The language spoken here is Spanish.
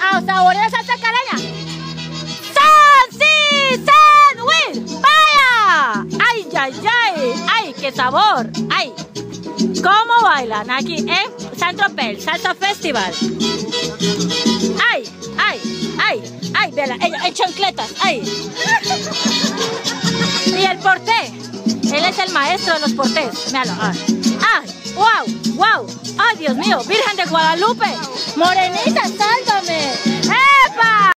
vamos a saborear salsa caleña. ¡San, sí, san, Will! ¡Vaya! ¡Ay, ay, ay! ¡Ay, qué sabor! ¡Ay! ¿Cómo bailan aquí eh? en San Tropez Salsa Festival? ¡Ay, ay, ay! ¡Ay, vela! ¡Ay, chancletas! ¡Ay! Y el porté. Él es el maestro de los portés. Míralo. ¡Ay! ¡Wow! ¡Wow! ¡Ay, Dios mío! ¡Virgen de Guadalupe! ¡Morenita, sálvame!